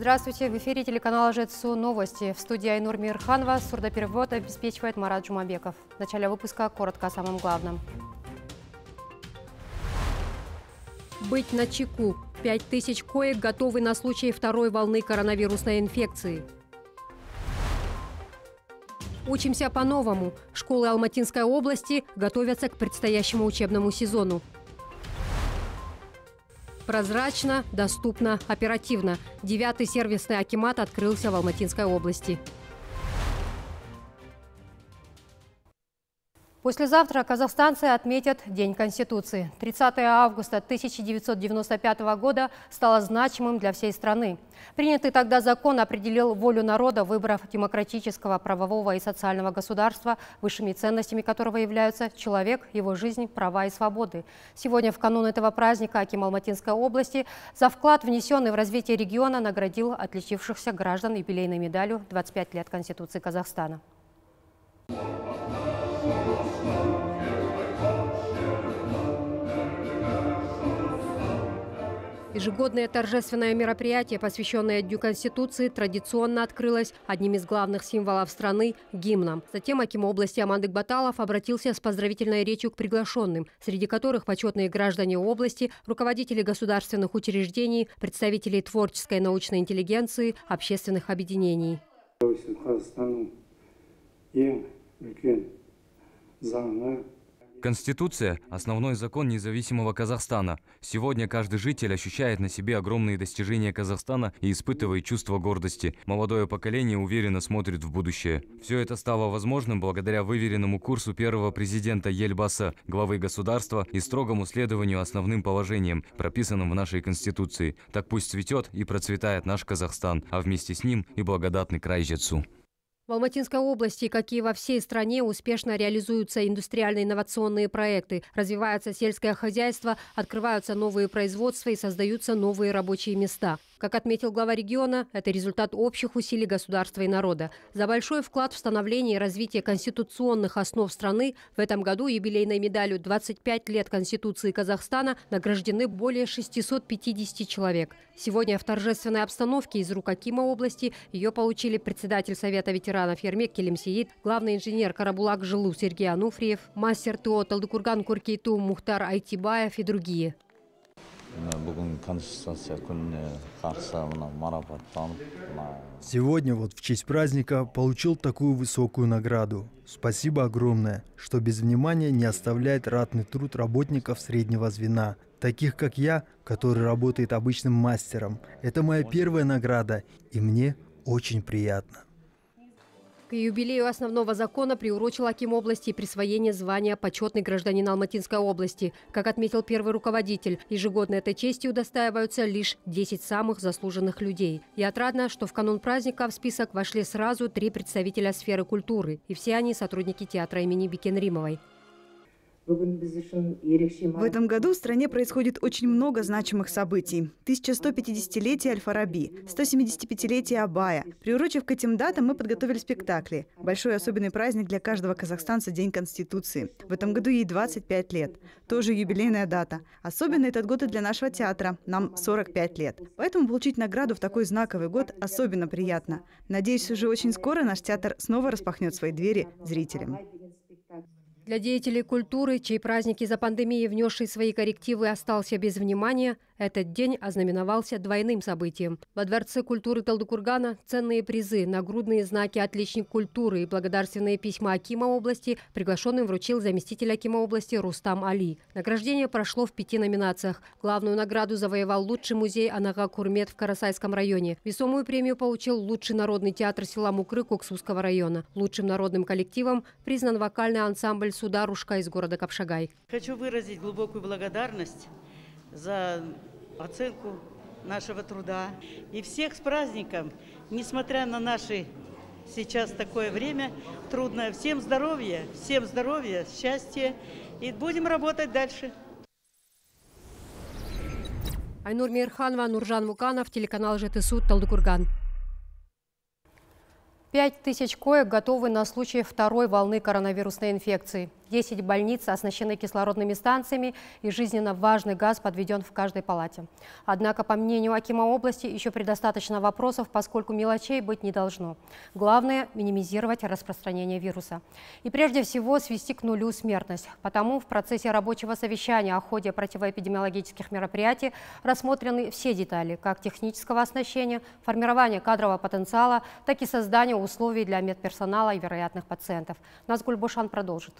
Здравствуйте, в эфире телеканала ЖЭЦУ новости. В студии Айнур Мирханова сурдоперевод обеспечивает Марат Жумабеков. В начале выпуска коротко о самом главном. Быть на чеку. Пять тысяч коек готовы на случай второй волны коронавирусной инфекции. Учимся по-новому. Школы Алматинской области готовятся к предстоящему учебному сезону. Прозрачно, доступно, оперативно. Девятый сервисный акимат открылся в Алматинской области. Послезавтра казахстанцы отметят День Конституции. 30 августа 1995 года стало значимым для всей страны. Принятый тогда закон определил волю народа, выбрав демократического, правового и социального государства, высшими ценностями которого являются человек, его жизнь, права и свободы. Сегодня в канун этого праздника Аким Алматинской области за вклад, внесенный в развитие региона, наградил отличившихся граждан юбилейной медалью «25 лет Конституции Казахстана». Ежегодное торжественное мероприятие, посвященное Дню Конституции, традиционно открылось одним из главных символов страны – гимном. Затем Аким области Амандык Баталов обратился с поздравительной речью к приглашенным, среди которых почетные граждане области, руководители государственных учреждений, представители творческой и научной интеллигенции, общественных объединений. Конституция – основной закон независимого Казахстана. Сегодня каждый житель ощущает на себе огромные достижения Казахстана и испытывает чувство гордости. Молодое поколение уверенно смотрит в будущее. Все это стало возможным благодаря выверенному курсу первого президента Ельбаса, главы государства и строгому следованию основным положениям, прописанным в нашей Конституции. Так пусть цветет и процветает наш Казахстан, а вместе с ним и благодатный край Жецу. В Алматинской области, как и во всей стране, успешно реализуются индустриальные инновационные проекты, развивается сельское хозяйство, открываются новые производства и создаются новые рабочие места. Как отметил глава региона, это результат общих усилий государства и народа. За большой вклад в становление и развитие конституционных основ страны в этом году юбилейной медалью «25 лет Конституции Казахстана» награждены более 650 человек. Сегодня в торжественной обстановке из рук Акима области ее получили председатель Совета ветеранов Ермек Келимсеид, главный инженер Карабулак Жилу Сергей Ануфриев, мастер ТО Талдыкурган Куркейту Мухтар Айтибаев и другие. Сегодня вот в честь праздника получил такую высокую награду. Спасибо огромное, что без внимания не оставляет ратный труд работников среднего звена, таких как я, который работает обычным мастером. Это моя первая награда, и мне очень приятно. К юбилею основного закона приурочил Аким области присвоение звания «Почетный гражданин Алматинской области». Как отметил первый руководитель, ежегодно этой честью удостаиваются лишь 10 самых заслуженных людей. И отрадно, что в канун праздника в список вошли сразу три представителя сферы культуры, и все они сотрудники театра имени Бекенримовой. В этом году в стране происходит очень много значимых событий. 1150-летие Аль-Фараби, 175-летие Абая. Приурочив к этим датам, мы подготовили спектакли. Большой особенный праздник для каждого казахстанца – День Конституции. В этом году ей 25 лет. Тоже юбилейная дата. Особенно этот год и для нашего театра. Нам 45 лет. Поэтому получить награду в такой знаковый год особенно приятно. Надеюсь, уже очень скоро наш театр снова распахнет свои двери зрителям. Для деятелей культуры, чьи праздники за пандемией, внесшие свои коррективы, остался без внимания, этот день ознаменовался двойным событием. Во Дворце культуры Талдыкургана ценные призы, нагрудные знаки «Отличник культуры» и благодарственные письма Акима области приглашенным вручил заместитель Акима области Рустам Али. Награждение прошло в пяти номинациях. Главную награду завоевал лучший музей Анага Курмет в Карасайском районе. Весомую премию получил лучший народный театр села Мукры Коксусского района. Лучшим народным коллективом признан вокальный ансамбль «Сударушка» из города Капшагай. Хочу выразить глубокую благодарность за оценку нашего труда. И всех с праздником, несмотря на наши сейчас такое время трудное. Всем здоровья, всем здоровья, счастья и будем работать дальше. Айнур Мирханова, Нуржан Муканов, телеканал ЖТСУ, Талдыкурган. Пять тысяч коек готовы на случай второй волны коронавирусной инфекции. 10 больниц оснащены кислородными станциями и жизненно важный газ подведен в каждой палате. Однако, по мнению Акима области, еще предостаточно вопросов, поскольку мелочей быть не должно. Главное – минимизировать распространение вируса. И прежде всего свести к нулю смертность. Потому в процессе рабочего совещания о ходе противоэпидемиологических мероприятий рассмотрены все детали, как технического оснащения, формирования кадрового потенциала, так и создания условий для медперсонала и вероятных пациентов. Назгуль Бушан продолжит.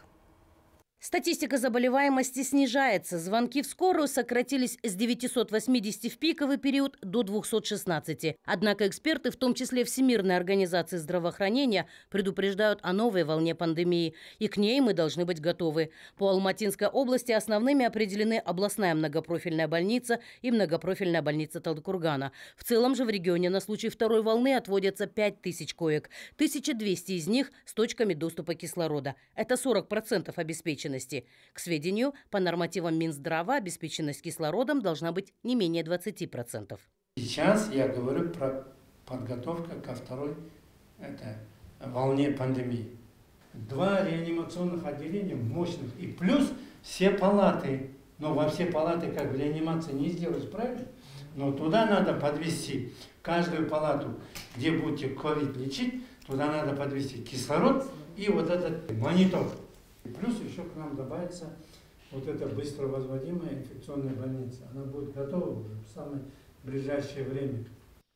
Статистика заболеваемости снижается. Звонки в скорую сократились с 980 в пиковый период до 216. Однако эксперты, в том числе Всемирной организации здравоохранения, предупреждают о новой волне пандемии. И к ней мы должны быть готовы. По Алматинской области основными определены областная многопрофильная больница и многопрофильная больница Талдыкургана. В целом же в регионе на случай второй волны отводятся 5000 коек. 1200 из них с точками доступа кислорода. Это 40% обеспечено обеспеченности. К сведению, по нормативам Минздрава обеспеченность кислородом должна быть не менее 20%. Сейчас я говорю про подготовку ко второй это, волне пандемии. Два реанимационных отделения мощных и плюс все палаты. Но во все палаты как в реанимации не сделать, правильно? Но туда надо подвести каждую палату, где будете ковид лечить, туда надо подвести кислород и вот этот монитор. Плюс еще к нам добавится вот эта быстро возводимая инфекционная больница. Она будет готова уже в самое ближайшее время.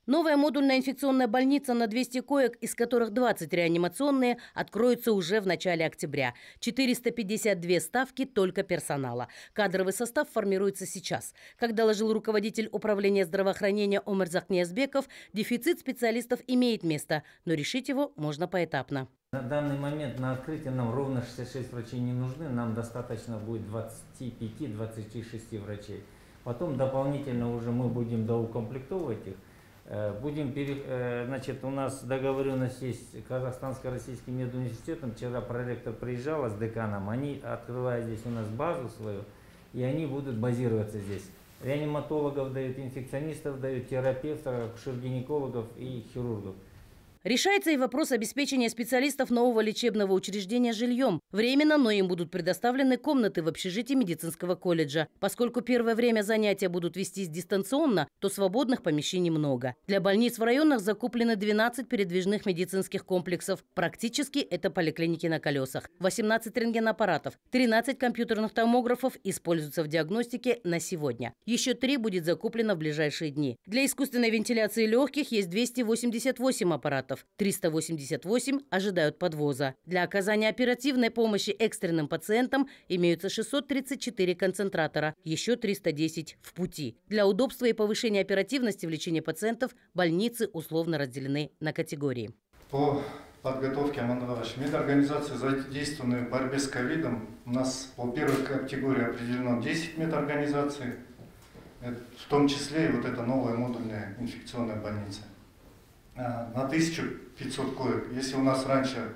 Новая модульная инфекционная больница на 200 коек, из которых 20 реанимационные, откроется уже в начале октября. 452 ставки только персонала. Кадровый состав формируется сейчас. Как доложил руководитель управления здравоохранения Омарзак Ниязбеков, дефицит специалистов имеет место, но решить его можно поэтапно. На данный момент на открытие нам ровно 66 врачей не нужны, нам достаточно будет 25-26 врачей. Потом дополнительно уже мы будем доукомплектовывать их. Э, будем, пере... Э, значит, у нас договоренность есть Казахстанско-Российским медуниверситетом. Вчера проректор приезжала с деканом, они открывают здесь у нас базу свою, и они будут базироваться здесь. Реаниматологов дают, инфекционистов дают, терапевтов, акушер-гинекологов и хирургов. Решается и вопрос обеспечения специалистов нового лечебного учреждения жильем. Временно, но им будут предоставлены комнаты в общежитии медицинского колледжа. Поскольку первое время занятия будут вестись дистанционно, то свободных помещений много. Для больниц в районах закуплены 12 передвижных медицинских комплексов. Практически это поликлиники на колесах. 18 рентгенаппаратов, 13 компьютерных томографов используются в диагностике на сегодня. Еще три будет закуплено в ближайшие дни. Для искусственной вентиляции легких есть 288 аппаратов аппаратов, 388 ожидают подвоза. Для оказания оперативной помощи экстренным пациентам имеются 634 концентратора, еще 310 в пути. Для удобства и повышения оперативности в лечении пациентов больницы условно разделены на категории. По подготовке, Амандович, медорганизации задействованы в борьбе с ковидом. У нас по первой категории определено 10 медорганизаций, в том числе и вот эта новая модульная инфекционная больница. А, на 1500 коек. Если у нас раньше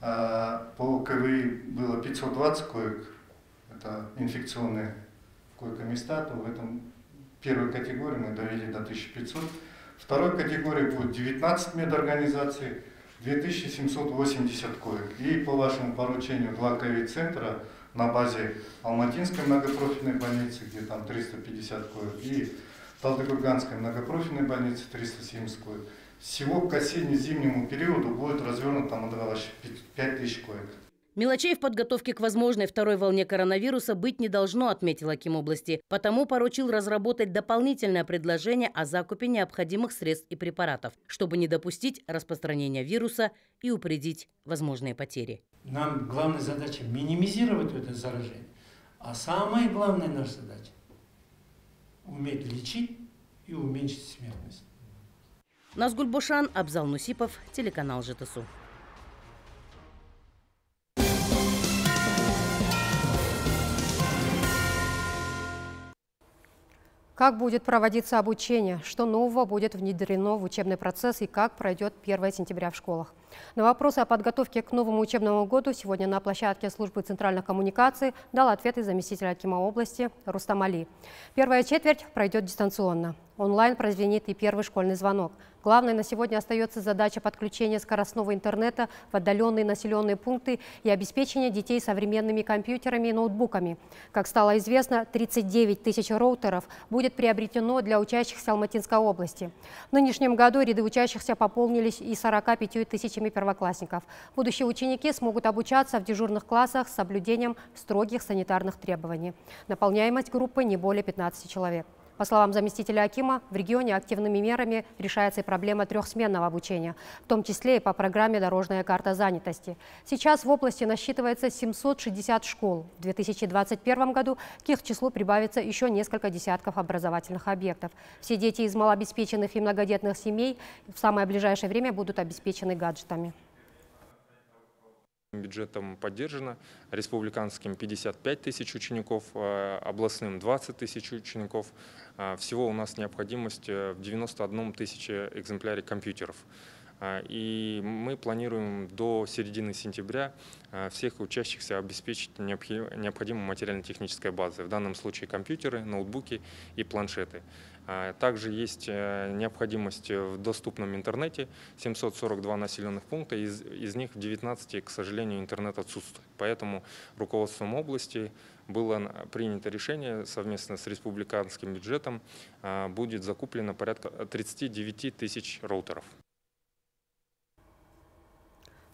а, по КВИ было 520 коек, это инфекционные койко-места, то в этом первой категории мы довели до 1500. Второй категории будет 19 медорганизаций, 2780 коек. И по вашему поручению два ковид-центра на базе Алматинской многопрофильной больницы, где там 350 коек, и Талдыкурганской многопрофильной больницы 370 коек. Всего к осенне-зимнему периоду будет развернуто там 5 тысяч коек. Мелочей в подготовке к возможной второй волне коронавируса быть не должно, отметил Аким области. Потому поручил разработать дополнительное предложение о закупе необходимых средств и препаратов, чтобы не допустить распространения вируса и упредить возможные потери. Нам главная задача минимизировать это заражение. А самая главная наша задача – уметь лечить и уменьшить смертность. Назгуль Бушан, Абзал Нусипов, телеканал ЖТСУ. Как будет проводиться обучение, что нового будет внедрено в учебный процесс и как пройдет 1 сентября в школах. На вопросы о подготовке к новому учебному году сегодня на площадке службы центральных коммуникаций дал ответы заместитель Акима области Рустам Али. Первая четверть пройдет дистанционно. Онлайн прозвенит и первый школьный звонок. Главной на сегодня остается задача подключения скоростного интернета в отдаленные населенные пункты и обеспечения детей современными компьютерами и ноутбуками. Как стало известно, 39 тысяч роутеров будет приобретено для учащихся Алматинской области. В нынешнем году ряды учащихся пополнились и 45 тысячами первоклассников. Будущие ученики смогут обучаться в дежурных классах с соблюдением строгих санитарных требований. Наполняемость группы не более 15 человек. По словам заместителя Акима, в регионе активными мерами решается и проблема трехсменного обучения, в том числе и по программе «Дорожная карта занятости». Сейчас в области насчитывается 760 школ. В 2021 году к их числу прибавится еще несколько десятков образовательных объектов. Все дети из малообеспеченных и многодетных семей в самое ближайшее время будут обеспечены гаджетами. Бюджетом поддержано республиканским 55 тысяч учеников, э, областным 20 тысяч учеников. Э, всего у нас необходимость э, в 91 тысяче экземпляре компьютеров. И мы планируем до середины сентября всех учащихся обеспечить необходимой материально-технической базой. В данном случае компьютеры, ноутбуки и планшеты. А, также есть э, необходимость в доступном интернете. 742 населенных пункта, из, из них в 19, к сожалению, интернет отсутствует. Поэтому руководством области было принято решение совместно с республиканским бюджетом, а, будет закуплено порядка 39 тысяч роутеров.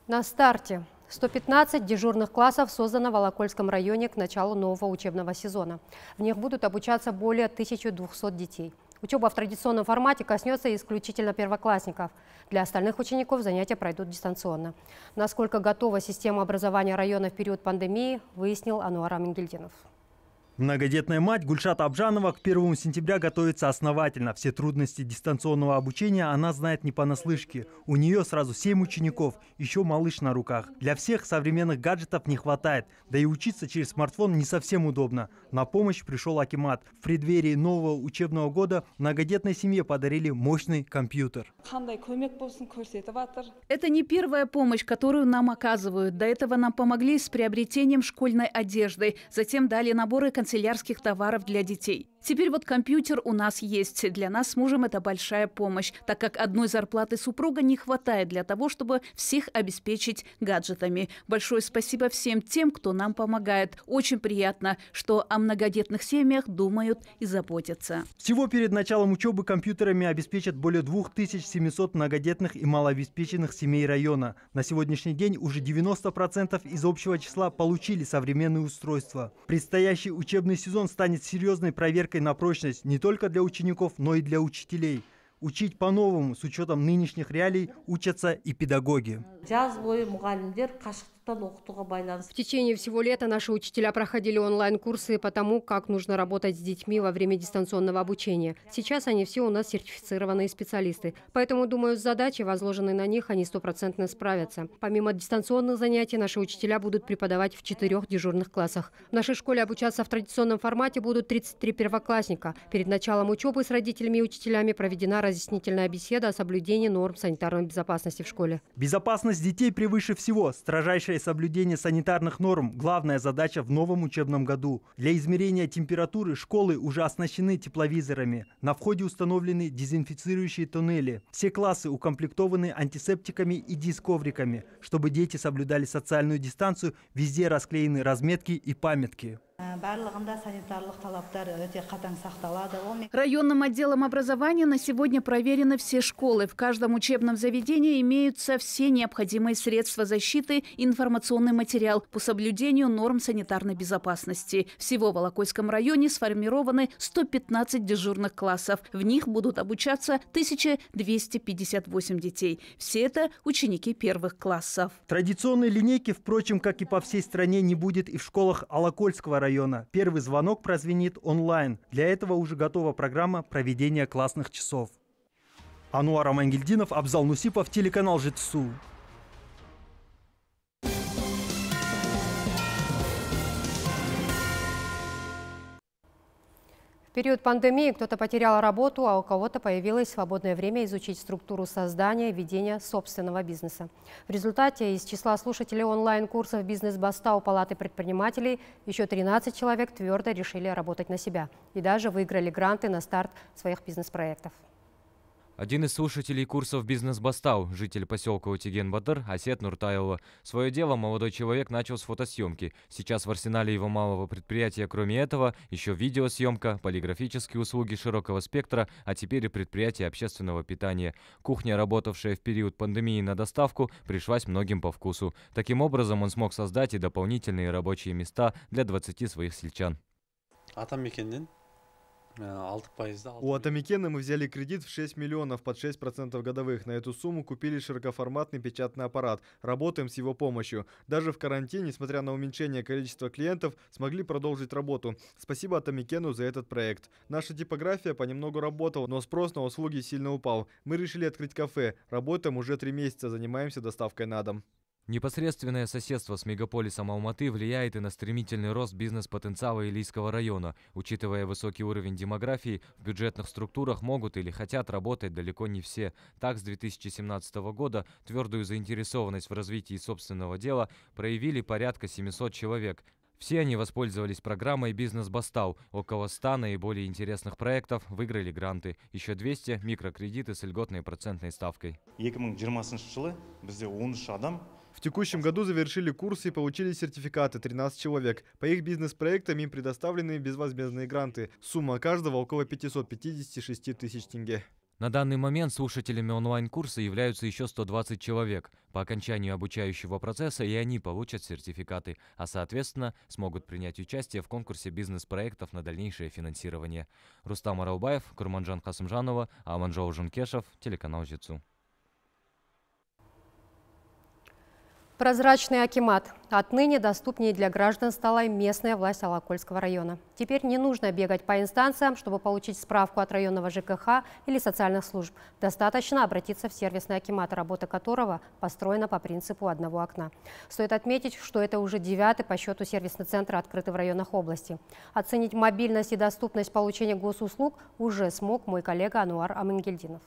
На старте 115 дежурных классов создано в Волокольском районе к началу нового учебного сезона. В них будут обучаться более 1200 детей. Учеба в традиционном формате коснется исключительно первоклассников. Для остальных учеников занятия пройдут дистанционно. Насколько готова система образования района в период пандемии, выяснил Ануар Амингельдинов. Многодетная мать Гульшат Абжанова к 1 сентября готовится основательно. Все трудности дистанционного обучения она знает не понаслышке. У нее сразу 7 учеников, еще малыш на руках. Для всех современных гаджетов не хватает, да и учиться через смартфон не совсем удобно. На помощь пришел Акимат. В преддверии нового учебного года многодетной семье подарили мощный компьютер. Это не первая помощь, которую нам оказывают. До этого нам помогли с приобретением школьной одежды. Затем дали наборы канцелярских товаров для детей. Теперь вот компьютер у нас есть. Для нас с мужем это большая помощь, так как одной зарплаты супруга не хватает для того, чтобы всех обеспечить гаджетами. Большое спасибо всем тем, кто нам помогает. Очень приятно, что о многодетных семьях думают и заботятся. Всего перед началом учебы компьютерами обеспечат более 2700 многодетных и малообеспеченных семей района. На сегодняшний день уже 90% из общего числа получили современные устройства. Предстоящий учебный сезон станет серьезной проверкой проверкой на прочность не только для учеников, но и для учителей. Учить по-новому с учетом нынешних реалий учатся и педагоги. В течение всего лета наши учителя проходили онлайн-курсы по тому, как нужно работать с детьми во время дистанционного обучения. Сейчас они все у нас сертифицированные специалисты. Поэтому, думаю, с задачей, возложенной на них, они стопроцентно справятся. Помимо дистанционных занятий, наши учителя будут преподавать в четырех дежурных классах. В нашей школе обучаться в традиционном формате будут 33 первоклассника. Перед началом учебы с родителями и учителями проведена разъяснительная беседа о соблюдении норм санитарной безопасности в школе. Безопасность детей превыше всего. Строжайшая Строжайшее соблюдение санитарных норм – главная задача в новом учебном году. Для измерения температуры школы уже оснащены тепловизорами. На входе установлены дезинфицирующие туннели. Все классы укомплектованы антисептиками и дисковриками. Чтобы дети соблюдали социальную дистанцию, везде расклеены разметки и памятки. Районным отделом образования на сегодня проверены все школы. В каждом учебном заведении имеются все необходимые средства защиты и информационный материал по соблюдению норм санитарной безопасности. Всего в Волокойском районе сформированы 115 дежурных классов. В них будут обучаться 1258 детей. Все это ученики первых классов. Традиционной линейки, впрочем, как и по всей стране, не будет и в школах Алакольского района района. Первый звонок прозвенит онлайн. Для этого уже готова программа проведения классных часов. Ануар Амангельдинов, Абзал Нусипов, телеканал «Житсу». Период пандемии кто-то потерял работу, а у кого-то появилось свободное время изучить структуру создания и ведения собственного бизнеса. В результате из числа слушателей онлайн-курсов «Бизнес-Баста» у Палаты предпринимателей еще 13 человек твердо решили работать на себя и даже выиграли гранты на старт своих бизнес-проектов. Один из слушателей курсов «Бизнес-Бастау», житель поселка Утиген-Батыр, Асет Нуртаева. Свое дело молодой человек начал с фотосъемки. Сейчас в арсенале его малого предприятия, кроме этого, еще видеосъемка, полиграфические услуги широкого спектра, а теперь и предприятие общественного питания. Кухня, работавшая в период пандемии на доставку, пришлась многим по вкусу. Таким образом, он смог создать и дополнительные рабочие места для 20 своих сельчан. Э, У Атамикена мы взяли кредит в 6 миллионов под 6% годовых. На эту сумму купили широкоформатный печатный аппарат. Работаем с его помощью. Даже в карантине, несмотря на уменьшение количества клиентов, смогли продолжить работу. Спасибо Атамикену за этот проект. Наша типография понемногу работала, но спрос на услуги сильно упал. Мы решили открыть кафе. Работаем уже три месяца, занимаемся доставкой на дом. Непосредственное соседство с мегаполисом Алматы влияет и на стремительный рост бизнес-потенциала Илийского района. Учитывая высокий уровень демографии, в бюджетных структурах могут или хотят работать далеко не все. Так, с 2017 года твердую заинтересованность в развитии собственного дела проявили порядка 700 человек. Все они воспользовались программой «Бизнес Бастау». Около 100 наиболее интересных проектов выиграли гранты. Еще 200 – микрокредиты с льготной процентной ставкой. 2020 жылы бізде 13 адам в текущем году завершили курсы и получили сертификаты 13 человек. По их бизнес-проектам им предоставлены безвозмездные гранты. Сумма каждого около 556 тысяч тенге. На данный момент слушателями онлайн-курса являются еще 120 человек. По окончанию обучающего процесса и они получат сертификаты, а соответственно смогут принять участие в конкурсе бизнес-проектов на дальнейшее финансирование. Рустам Аралбаев, Курманжан Хасымжанова, Аманжоу Жункешев, телеканал ЖИЦУ. Прозрачный Акимат. Отныне доступнее для граждан стала местная власть Алакольского района. Теперь не нужно бегать по инстанциям, чтобы получить справку от районного ЖКХ или социальных служб. Достаточно обратиться в сервисный Акимат, работа которого построена по принципу одного окна. Стоит отметить, что это уже девятый по счету сервисный центр, открытый в районах области. Оценить мобильность и доступность получения госуслуг уже смог мой коллега Ануар Амангельдинов.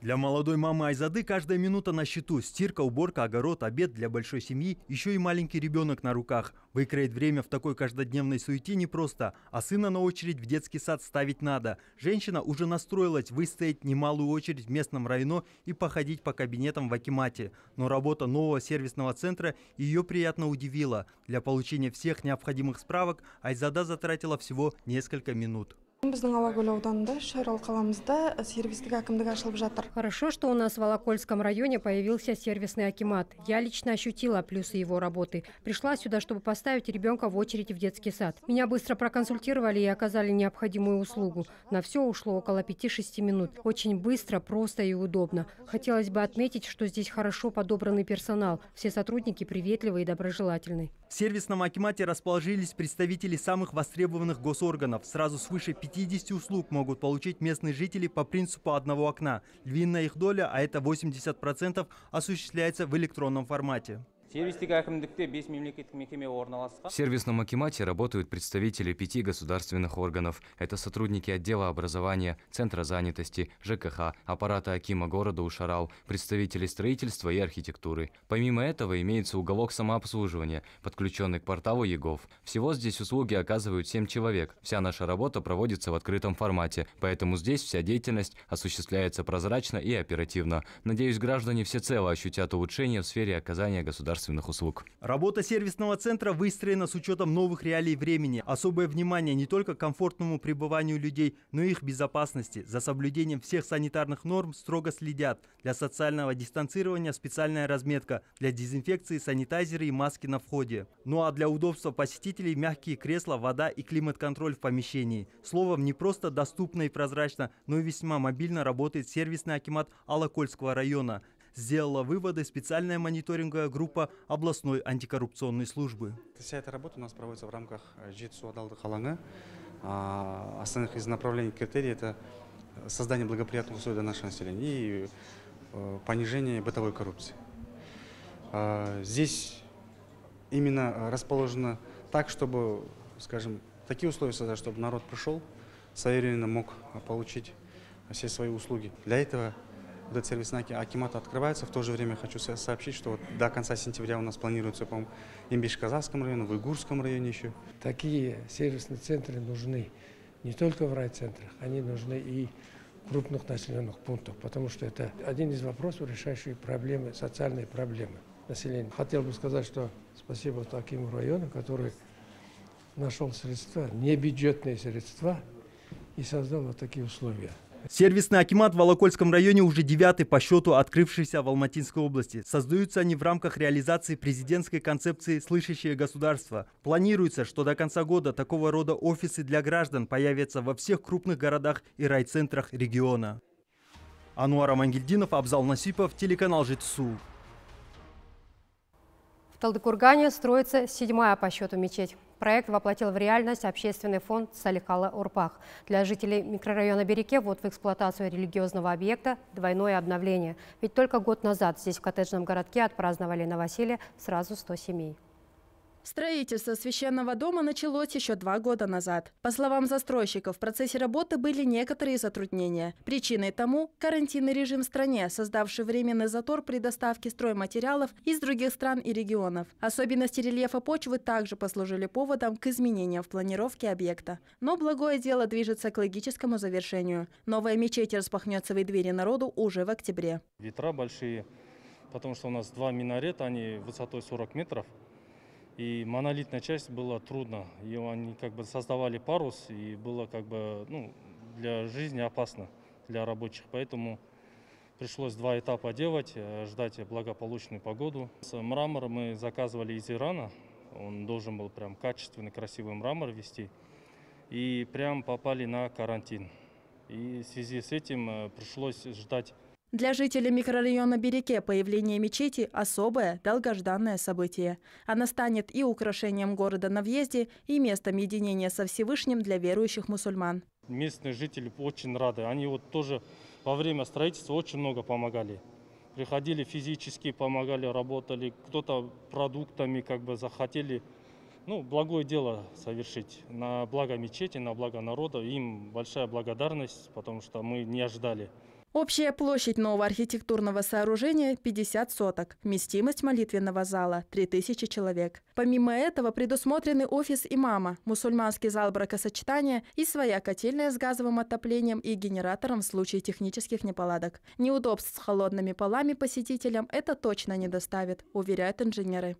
Для молодой мамы Айзады каждая минута на счету. Стирка, уборка, огород, обед для большой семьи, еще и маленький ребенок на руках. Выкроить время в такой каждодневной суете непросто, а сына на очередь в детский сад ставить надо. Женщина уже настроилась выстоять немалую очередь в местном районе и походить по кабинетам в Акимате. Но работа нового сервисного центра ее приятно удивила. Для получения всех необходимых справок Айзада затратила всего несколько минут. біздің алакөл ауданында шарал қаламызда сервистік әкімдік ашылып жатыр хорошо что у нас в алакольском районе появился сервисный акимат я лично ощутила плюсы его работы пришла сюда чтобы поставить ребенка в очередь в детский сад меня быстро проконсультировали и оказали необходимую услугу на все ушло около 5-6 минут очень быстро просто и удобно хотелось бы отметить что здесь хорошо подобранный персонал все сотрудники приветливые и доброжелательные в сервисном акимате расположились представители самых востребованных госорганов сразу свыше 5 50 услуг могут получить местные жители по принципу одного окна. Львиная их доля, а это 80%, осуществляется в электронном формате. В сервисном акимате работают представители пяти государственных органов. Это сотрудники отдела образования, Центра занятости, ЖКХ, аппарата Акима города Ушарал, представители строительства и архитектуры. Помимо этого имеется уголок самообслуживания, подключенный к порталу ЕГОВ. Всего здесь услуги оказывают 7 человек. Вся наша работа проводится в открытом формате, поэтому здесь вся деятельность осуществляется прозрачно и оперативно. Надеюсь, граждане всецело ощутят улучшение в сфере оказания государственных государственных услуг. Работа сервисного центра выстроена с учетом новых реалий времени. Особое внимание не только к комфортному пребыванию людей, но и их безопасности. За соблюдением всех санитарных норм строго следят. Для социального дистанцирования специальная разметка. Для дезинфекции санитайзеры и маски на входе. Ну а для удобства посетителей мягкие кресла, вода и климат-контроль в помещении. Словом, не просто доступно и прозрачно, но и весьма мобильно работает сервисный акимат Алакольского района сделала выводы специальная мониторинговая группа областной антикоррупционной службы. Вся эта работа у нас проводится в рамках жетісу адалдық алаңы. Основных из направлений критерий – это создание благоприятных условий для нашего населения и э, понижение бытовой коррупции. Здесь именно расположено так, чтобы, скажем, такие условия создать, чтобы народ пришел, своевременно мог получить все свои услуги. Для этого этот сервисный акимат открывается. В то же время хочу сообщить, что вот до конца сентября у нас планируется, по-моему, Имбиш-Казахском районе, в Уйгурском районе еще. Такие сервисные центры нужны не только в райцентрах, они нужны и крупных населенных пунктах, потому что это один из вопросов, решающих проблемы, социальные проблемы населения. Хотел бы сказать, что спасибо таким районам, который нашел средства, не бюджетные средства, и создал вот такие условия. Сервисный акимат в Волокольском районе уже девятый по счету открывшийся в Алматинской области. Создаются они в рамках реализации президентской концепции «Слышащее государство». Планируется, что до конца года такого рода офисы для граждан появятся во всех крупных городах и райцентрах региона. Ануар Амангельдинов, Абзал Насипов, телеканал «Житсу». Талдыкургане строится седьмая по счету мечеть. Проект воплотил в реальность общественный фонд Салихала Урпах. Для жителей микрорайона Береке вот в эксплуатацию религиозного объекта двойное обновление. Ведь только год назад здесь в коттеджном городке отпраздновали новоселье сразу 100 семей. Строительство священного дома началось еще два года назад. По словам застройщиков, в процессе работы были некоторые затруднения. Причиной тому – карантинный режим в стране, создавший временный затор при доставке стройматериалов из других стран и регионов. Особенности рельефа почвы также послужили поводом к изменениям в планировке объекта. Но благое дело движется к логическому завершению. Новая мечеть распахнет свои двери народу уже в октябре. Ветра большие, потому что у нас два минарета, они высотой 40 метров. И монолитная часть была трудно. И они как бы создавали парус, и было как бы ну, для жизни опасно для рабочих. Поэтому пришлось два этапа делать, э, ждать благополучную погоду. С мрамором мы заказывали из Ирана. Он должен был прям качественный, красивый мрамор вести. И прям попали на карантин. И в связи с этим э, пришлось ждать для жителей микрорайона Береке появление мечети – особое, долгожданное событие. Она станет и украшением города на въезде, и местом единения со Всевышним для верующих мусульман. Местные жители очень рады. Они вот тоже во время строительства очень много помогали. Приходили физически, помогали, работали. Кто-то продуктами как бы захотели ну, благое дело совершить на благо мечети, на благо народа. Им большая благодарность, потому что мы не ожидали. Общая площадь нового архитектурного сооружения – 50 соток. Вместимость молитвенного зала – 3000 человек. Помимо этого предусмотрены офис имама, мусульманский зал бракосочетания и своя котельная с газовым отоплением и генератором в случае технических неполадок. Неудобств с холодными полами посетителям это точно не доставит, уверяют инженеры.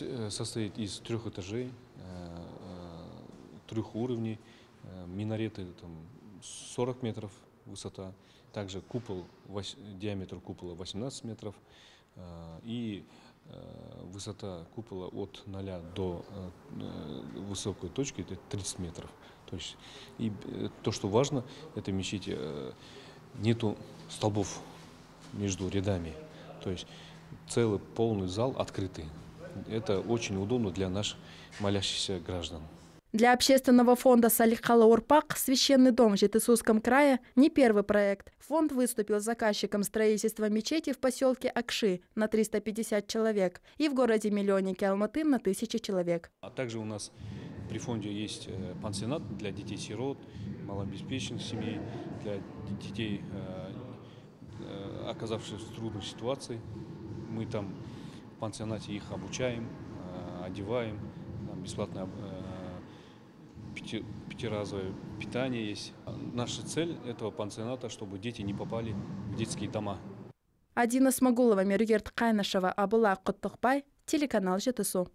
Э, состоит из трех этажей, э, э, трех уровней, минареты там, 40 метров высота – также купол, диаметр купола 18 метров э, и э, высота купола от 0 до э, высокой точки это 30 метров. То есть, и то, что важно, это мечети нету столбов между рядами. То есть целый полный зал открытый. Это очень удобно для наших молящихся граждан. Для общественного фонда Салихала Урпак «Священный дом» в Жетысусском крае не первый проект. Фонд выступил заказчиком строительства мечети в поселке Акши на 350 человек и в городе Миллионнике Алматы на 1000 человек. А также у нас при фонде есть э, пансионат для детей-сирот, малообеспеченных семей, для детей, э, э, оказавшихся в трудной ситуации. Мы там в пансионате их обучаем, одеваем, бесплатно пяти, пятиразовое питание есть. Наша цель этого пансионата, чтобы дети не попали в детские дома. Адина Смогулова, Меругерт Кайнашева, Абула Куттухбай, телеканал ЖТСУ.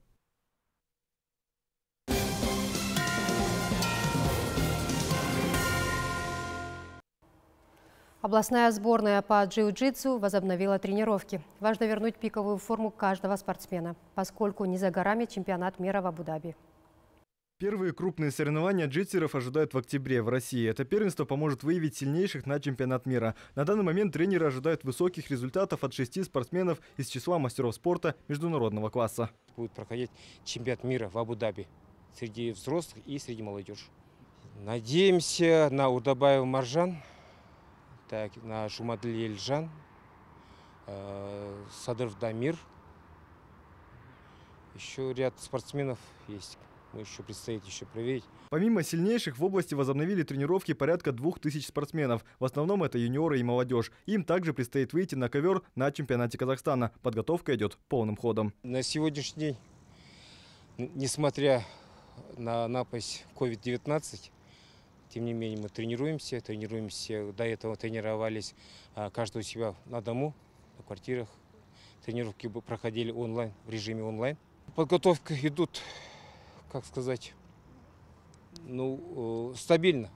Областная сборная по джиу-джитсу возобновила тренировки. Важно вернуть пиковую форму каждого спортсмена, поскольку не за горами чемпионат мира в Абу-Даби. Первые крупные соревнования джитсеров ожидают в октябре в России. Это первенство поможет выявить сильнейших на чемпионат мира. На данный момент тренеры ожидают высоких результатов от шести спортсменов из числа мастеров спорта международного класса. Будет проходить чемпионат мира в Абу-Даби среди взрослых и среди молодежи. Надеемся на Удабаев Маржан, так, на Шумадль Ельжан, э, Садыров Дамир. Еще ряд спортсменов есть Мы еще предстоит еще проверить. Помимо сильнейших в области возобновили тренировки порядка двух тысяч спортсменов. В основном это юниоры и молодежь. Им также предстоит выйти на ковер на чемпионате Казахстана. Подготовка идет полным ходом. На сегодняшний день, несмотря на напасть COVID-19, тем не менее мы тренируемся, тренируемся. До этого тренировались а, каждый у себя на дому, на квартирах. Тренировки проходили онлайн, в режиме онлайн. Подготовка идут как сказать, ну, э, стабильно.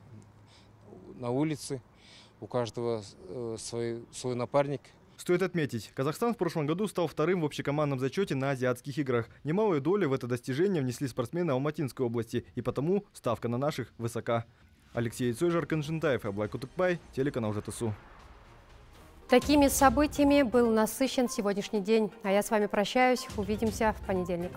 На улице у каждого э, свой, свой напарник. Стоит отметить, Казахстан в прошлом году стал вторым в общекомандном зачете на азиатских играх. Немалую долю в это достижение внесли спортсмены Алматинской области, и потому ставка на наших высока. Алексей Цойжар, Конжентаев и Аблай Кутыкбай, телеканал ЖТСУ. Такими событиями был насыщен сегодняшний день. А я с вами прощаюсь. Увидимся в понедельник.